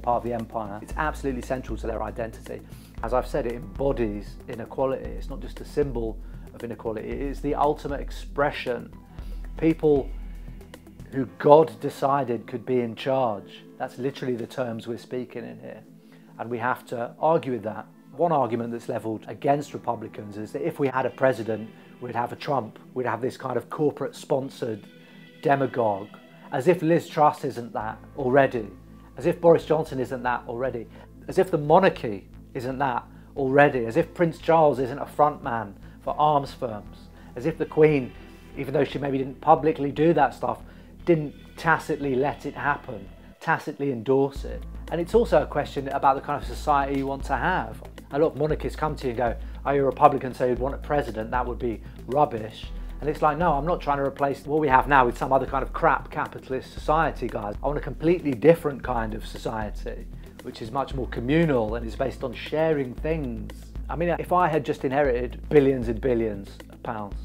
part of the empire. It's absolutely central to their identity. As I've said, it embodies inequality. It's not just a symbol of inequality, it is the ultimate expression. People who God decided could be in charge. That's literally the terms we're speaking in here. And we have to argue with that. One argument that's levelled against Republicans is that if we had a president, we'd have a Trump, we'd have this kind of corporate sponsored demagogue, as if Liz Truss isn't that already, as if Boris Johnson isn't that already, as if the monarchy isn't that already, as if Prince Charles isn't a frontman for arms firms, as if the Queen, even though she maybe didn't publicly do that stuff, didn't tacitly let it happen, tacitly endorse it. And it's also a question about the kind of society you want to have. A lot of monarchists come to you and go, are you a Republican so you'd want a president? That would be rubbish. And it's like, no, I'm not trying to replace what we have now with some other kind of crap capitalist society, guys. I want a completely different kind of society, which is much more communal and is based on sharing things. I mean, if I had just inherited billions and billions of pounds,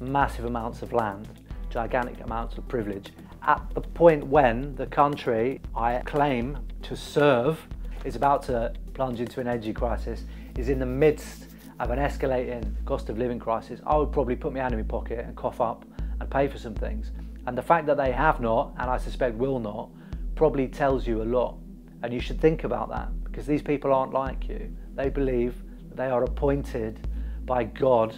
massive amounts of land, gigantic amounts of privilege, at the point when the country I claim to serve is about to plunge into an energy crisis, is in the midst of an escalating cost of living crisis, I would probably put my hand in my pocket and cough up and pay for some things. And the fact that they have not, and I suspect will not, probably tells you a lot. And you should think about that because these people aren't like you. They believe they are appointed by God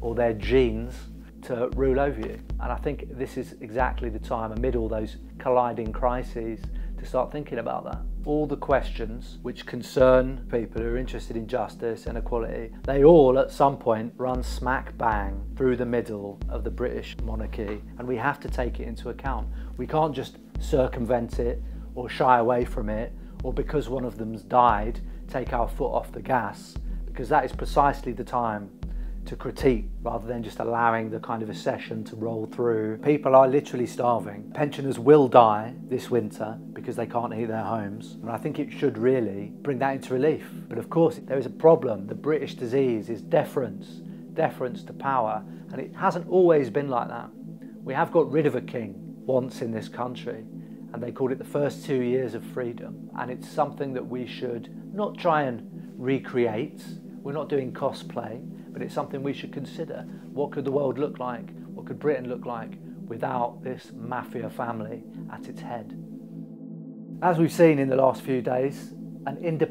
or their genes to rule over you. And I think this is exactly the time amid all those colliding crises to start thinking about that. All the questions which concern people who are interested in justice and equality, they all at some point run smack bang through the middle of the British monarchy and we have to take it into account. We can't just circumvent it or shy away from it or because one of them's died take our foot off the gas because that is precisely the time to critique rather than just allowing the kind of accession to roll through. People are literally starving. Pensioners will die this winter because they can't heat their homes. And I think it should really bring that into relief. But of course, there is a problem. The British disease is deference, deference to power. And it hasn't always been like that. We have got rid of a king once in this country and they called it the first two years of freedom. And it's something that we should not try and recreate. We're not doing cosplay but it's something we should consider. What could the world look like? What could Britain look like without this mafia family at its head? As we've seen in the last few days, an independent